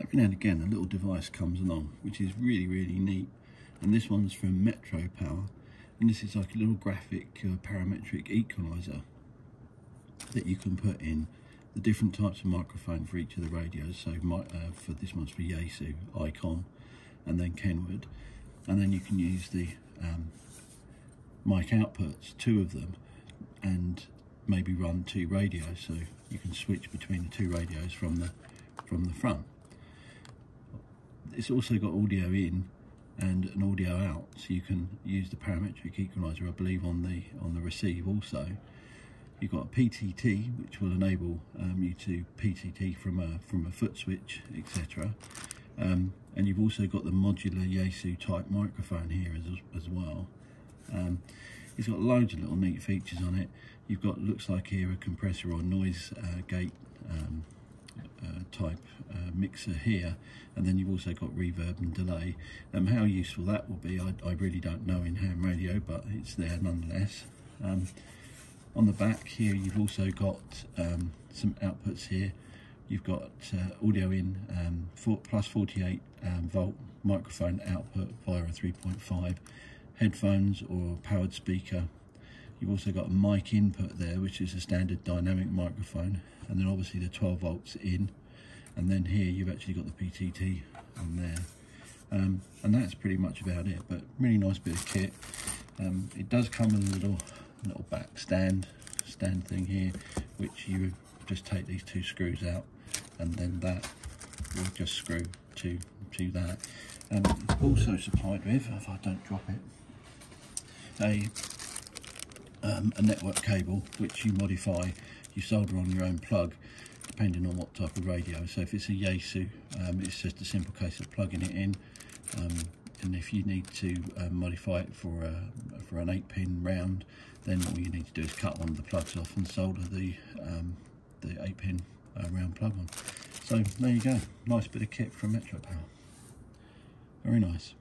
every now and again a little device comes along which is really really neat. And this one's from Metro Power and this is like a little graphic uh, parametric equalizer that you can put in the different types of microphone for each of the radios. So my, uh, for this one's for Yaesu, Icom and then Kenwood. And then you can use the um, mic outputs, two of them and maybe run two radios. So you can switch between the two radios from the from the front it's also got audio in and an audio out so you can use the parametric equalizer I believe on the on the receive also. You've got a PTT which will enable um, you to PTT from a from a foot switch etc um, and you've also got the modular Yaesu type microphone here as, as well. Um, it's got loads of little neat features on it. You've got looks like here a compressor or noise uh, gate um, uh, type uh, mixer here and then you've also got reverb and delay. Um, how useful that will be I, I, really don't know in ham radio but it's there nonetheless. Um, on the back here you've also got um, some outputs here. You've got uh, audio in um, four, plus 48 um, volt microphone output via a 3.5 headphones or powered speaker You've also got a mic input there, which is a standard dynamic microphone, and then obviously the 12 volts in, and then here you've actually got the PTT on there. Um, and that's pretty much about it, but really nice bit of kit. Um, it does come with a little, little back stand, stand thing here, which you just take these two screws out, and then that will just screw to, to that. Um, also supplied with, if I don't drop it, a um, a network cable which you modify, you solder on your own plug depending on what type of radio. So if it's a Yaesu, um, it's just a simple case of plugging it in. Um, and if you need to uh, modify it for a, for an 8 pin round, then all you need to do is cut one of the plugs off and solder the, um, the 8 pin uh, round plug on. So there you go, nice bit of kit from Metro Power. Very nice.